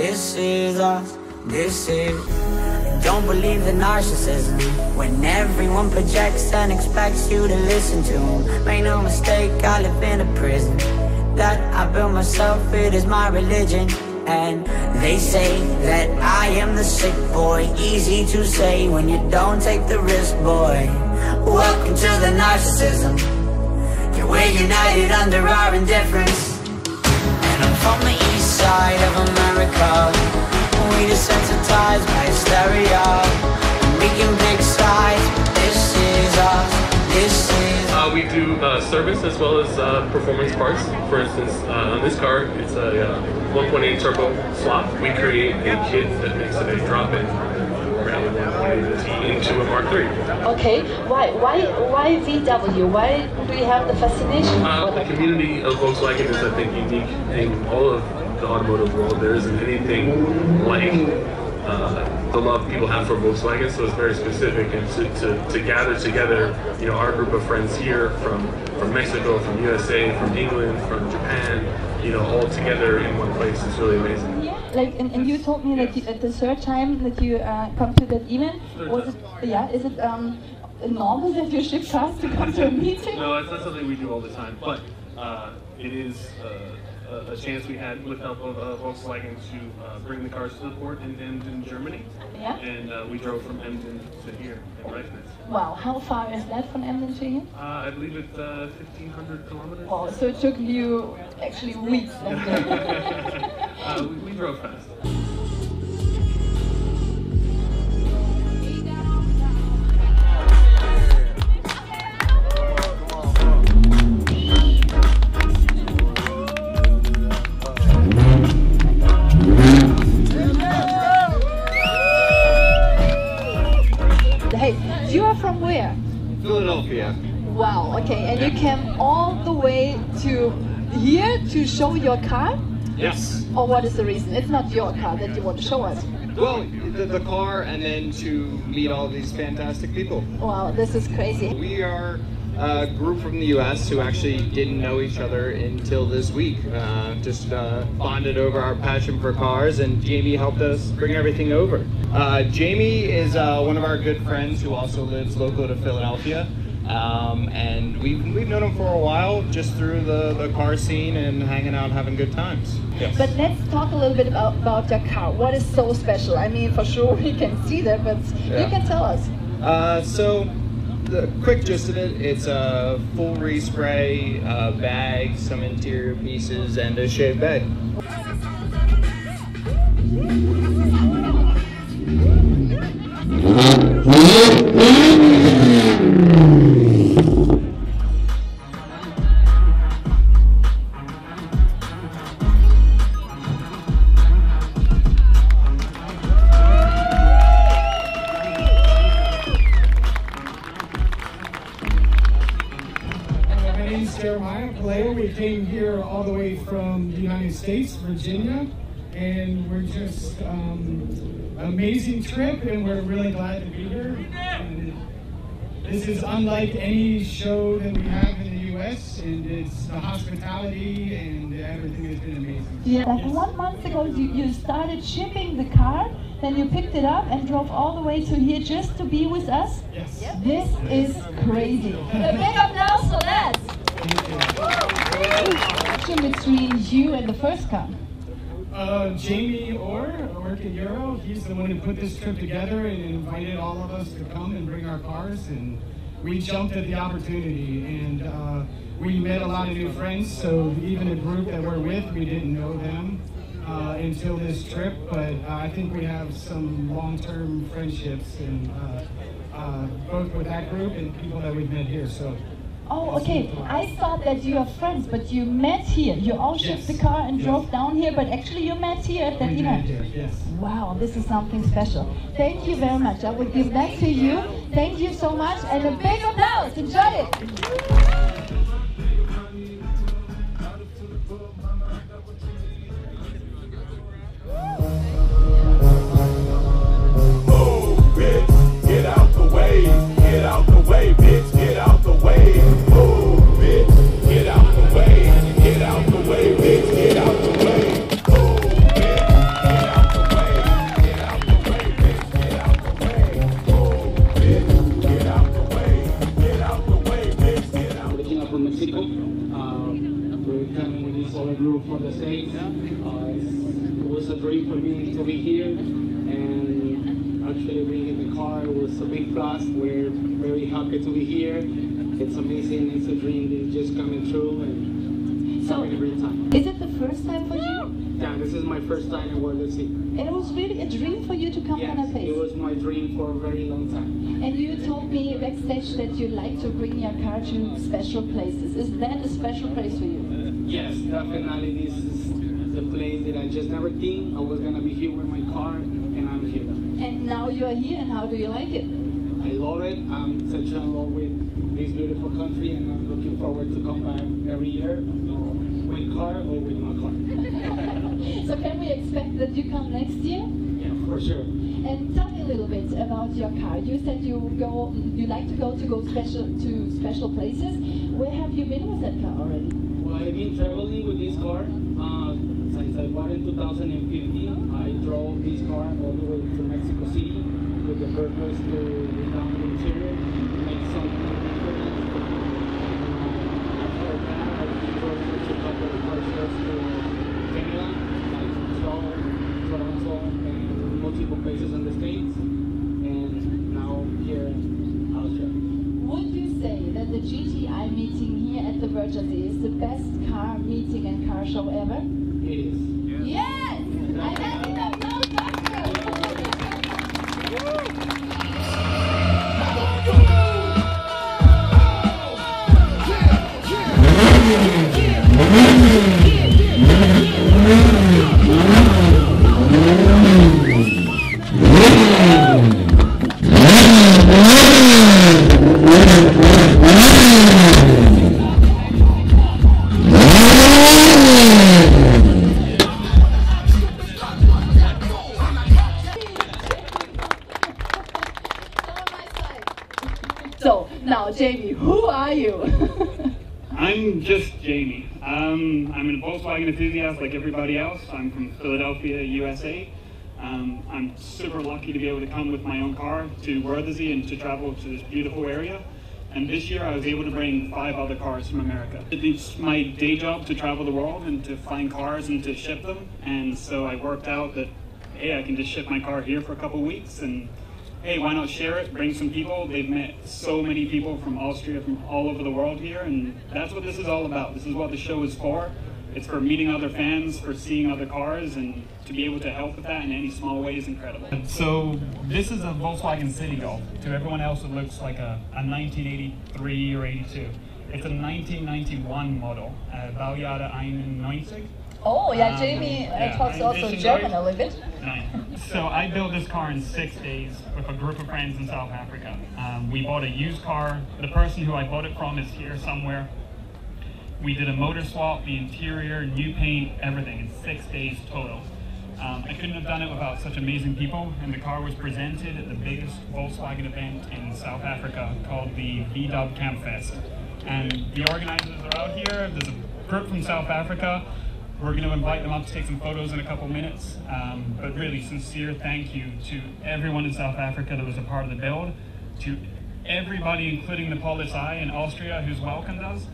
this is us, this is. Don't believe the narcissism when everyone projects and expects you to listen to them. Make no mistake, I live in a prison that I built myself, it is my religion. And they say that I am the sick boy, easy to say when you don't take the risk, boy. Welcome to the narcissism. We're united under our indifference. Service as well as uh, performance parts. For instance, uh, on this car, it's a uh, 1.8 turbo swap. We create a kit that makes it a drop-in Rally 1.8 T into a Mark III. Okay, why why why VW? Why do you have the fascination Uh, the community of Volkswagen is, I think, unique in all of the automotive world. There isn't anything like uh, the love people have for Volkswagen, so it's very specific. And to, to, to gather together, you know, our group of friends here from, from Mexico, from USA, from England, from Japan, you know, all together in one place is really amazing. Like, and, and you told me that you, at the third time that you uh, come to that event, was it, yeah, is it um, normal that you ship cars to come to a meeting? No, it's not something we do all the time, but uh, it is uh, a, a chance we had with help of uh, Volkswagen to uh, bring the cars to the port in Emden, Germany. Yeah. And uh, we drove from Emden to here in Reifnitz. Wow, how far is that from Emden to here? Uh, I believe it's uh, 1,500 kilometers. Wow, so it took you actually weeks. uh, we, we drove fast. Show your car? Yes. Or what is the reason? It's not your car that you want to show us. Well, the, the car and then to meet all these fantastic people. Wow, this is crazy. We are a group from the U.S. who actually didn't know each other until this week. Uh, just uh, bonded over our passion for cars, and Jamie helped us bring everything over. Uh, Jamie is uh, one of our good friends who also lives local to Philadelphia. Um, and we've, we've known him for a while just through the, the car scene and hanging out having good times. Yes. But let's talk a little bit about, about your car. What is so special? I mean, for sure we can see that, but you can tell us. Uh, so, the quick gist of it, it's a full respray, uh, bag, some interior pieces, and a shaved bed. came here all the way from the United States, Virginia, and we're just um, amazing trip, and we're really glad to be here. And this is unlike any show that we have in the U.S., and it's the hospitality and everything has been amazing. Yeah. Like one month ago, you, you started shipping the car, then you picked it up and drove all the way to here just to be with us. Yes. This is crazy. A big applause for that. Between you and the first car. Uh, Jamie Orr, Orca Euro, he's the one who put this trip together and invited all of us to come and bring our cars. And we jumped at the opportunity and uh, we met a lot of new friends. So even the group that we're with, we didn't know them uh, until this trip. But uh, I think we have some long-term friendships and uh, uh, both with that group and people that we've met here. So Oh, okay. I thought that you are friends, but you met here. You all shipped the car and Yes. drove down here, but actually you met here at that we met event. here, yes. Wow, this is something special. Thank you very much. I will give that to you. Thank you so much, and a big applause. Enjoy it. First time for you? Yeah, this is my first time in Wörthersee. And it was really a dream for you to come Yes, on a it was my dream for a very long time. And you told me backstage that you like to bring your car to special places. Is that a special place for you? Yes, definitely. This is the place that I just never think I was gonna be here with my car, and I'm here. And now you are here, and how do you like it? I love it. I'm such in love with this beautiful country, and I'm looking forward to come back every year with car or with my car. So can we expect that you come next year? Yeah, for sure. And tell me a little bit about your car. You said you go, you like to go to go special to special places. Where have you been with that car already? Well, I've been traveling with this car uh, since I bought it in 2015. I drove this car all the way to Mexico City with the purpose to revamp the interior, make some improvements. After that, I drove it to a couple of car shows to Canada, like Montreal, Toronto, and multiple places in the States. And now here in Austria. Would you say that the GTI meeting at is the best car meeting and car show ever? Now Jamie, who are you? I'm just Jamie. Um, I'm a Volkswagen enthusiast like everybody else. I'm from Philadelphia, USA. Um, I'm super lucky to be able to come with my own car to Wörthersee and to travel to this beautiful area. And this year I was able to bring five other cars from America. It's my day job to travel the world and to find cars and to ship them. And so I worked out that, hey, I can just ship my car here for a couple weeks and hey, why not share it? Bring some people. They've met so many people from Austria, from all over the world here, and that's what this is all about. This is what the show is for. It's for meeting other fans, for seeing other cars, and to be able to help with that in any small way is incredible. So this is a Volkswagen Citi Golf. To everyone else, it looks like a, a 1983 or 82. It's a 1991 model, uh, Baujahr 91. Oh, yeah, Um, Jamie yeah, talks also German a little bit. So I built this car in six days with a group of friends in South Africa. Um, we bought a used car. The person who I bought it from is here somewhere. We did a motor swap, the interior, new paint, everything in six days total. Um, I couldn't have done it without such amazing people, and the car was presented at the biggest Volkswagen event in South Africa called the VW Campfest. And the organizers are out here. There's a group from South Africa. We're going to invite them up to take some photos in a couple minutes. Um, but really, sincere thank you to everyone in South Africa that was a part of the build, to everybody, including the Polizei in Austria, who's welcomed us.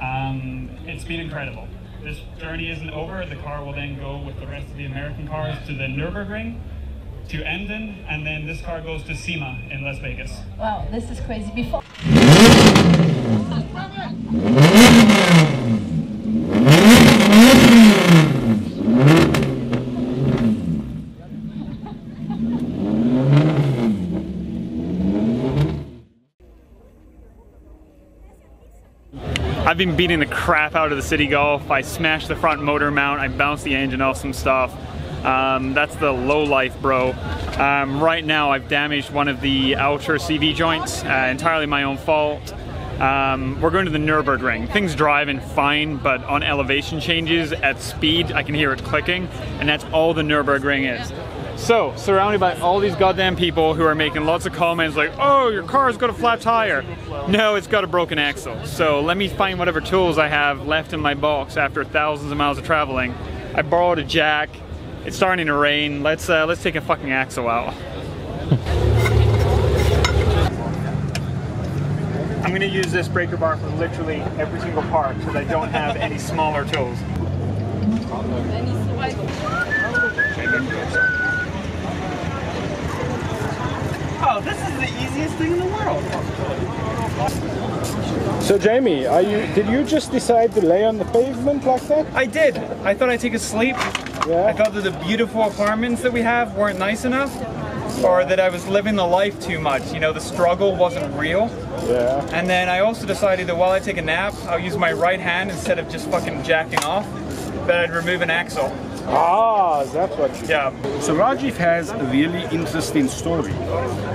Um, it's been incredible. This journey isn't over. The car will then go with the rest of the American cars to the Nürburgring, to Emden, and then this car goes to SEMA in Las Vegas. Wow, this is crazy. Before. I've been beating the crap out of the Citi Golf. I smashed the front motor mount. I bounced the engine off some stuff. Um, that's the low life, bro. Um, right now, I've damaged one of the outer CV joints, uh, entirely my own fault. Um, we're going to the Nürburgring. Things driving fine, but on elevation changes at speed, I can hear it clicking, and that's all the Nürburgring is. So, surrounded by all these goddamn people who are making lots of comments like, oh, your car's got a flat tire. No, it's got a broken axle. So let me find whatever tools I have left in my box after thousands of miles of traveling. I borrowed a jack. It's starting to rain. Let's uh, let's take a fucking axle out. I'm gonna use this breaker bar for literally every single part because I don't have any smaller tools. Oh, this is the easiest thing in the world. So Jamie, are you? Did you just decide to lay on the pavement like that? I did. I thought I'd take a sleep. Yeah. I thought that the beautiful apartments that we have weren't nice enough, or that I was living the life too much. You know, the struggle wasn't real. Yeah. And then I also decided that while I take a nap, I'll use my right hand instead of just fucking jacking off. That I'd remove an axle. Ah, that's what you. Yeah. So Rajiv has a really interesting story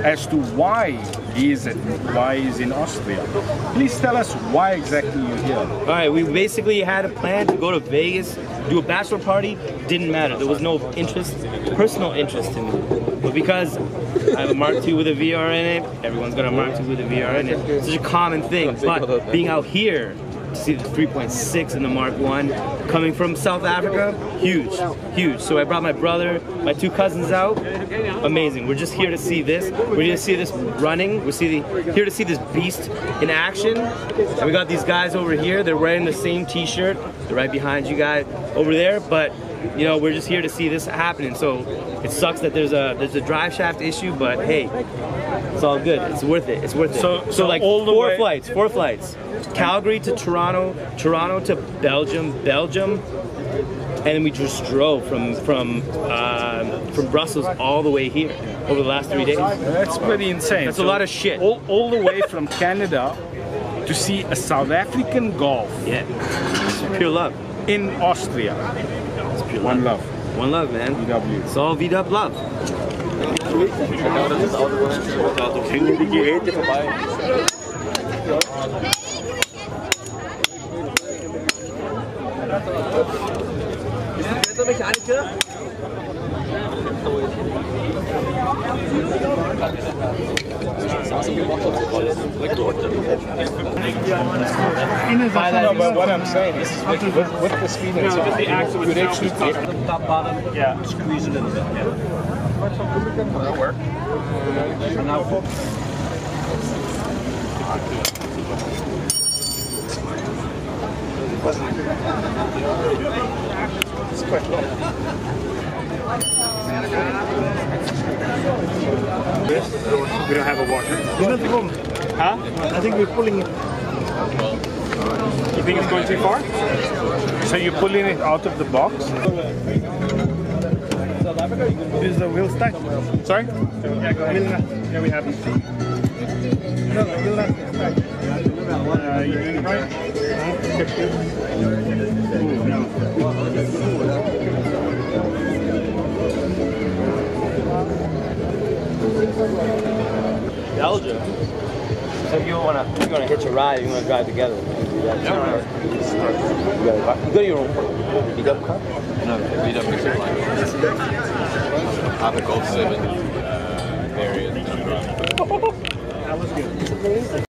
as to why he is at, why he's in Austria. Please tell us why exactly you're here. All right, we basically had a plan to go to Vegas, do a bachelor party. Didn't matter. There was no interest, personal interest in me. But because I have a Mark II with a VR in it, everyone's got a Mark II with a VR in it. It's such a common thing. But being out here to see the 3.6 in the Mark One coming from South Africa, huge, huge. So I brought my brother, my two cousins out. Amazing. We're just here to see this. We're here to see this running. We're see the, here to see this beast in action. And we got these guys over here. They're wearing the same T-shirt. They're right behind you guys over there. But you know, we're just here to see this happening. So it sucks that there's a there's a drive shaft issue, but hey, it's all good. It's worth it. It's worth it. So- so, so like all the four way- flights, four flights. Calgary to Toronto, Toronto to Belgium, Belgium, and then we just drove from from uh, from Brussels all the way here over the last three days. That's pretty insane. That's a lot of shit. All, all the way from Canada to see a South African golf. Yeah. It's pure love. In Austria. One love. One love, man. VW. It's all VW love. Kriegen die Geräte vorbei. But what I'm saying is, with, with, the speed and so on, you actually Top bottom. Yeah. Squeeze a little bit. Yeah. That'll work. Now It's quite low. We don't have a washer. You know the problem? Huh? I think we're pulling it. You think it's going too far? So you're pulling it out of the box? Is the wheel stuck? Sorry? Yeah, go ahead. Wheel nut. Yeah, we have it. No, the wheel nut is stuck. Uh, you doing it right? Belgium. So if you wanna you wanna hitch a ride, you wanna drive together. You do that. You gotta- you go to your own pickup car. No, VW Sublime. I have a Golf 7 uh, variant. That was good.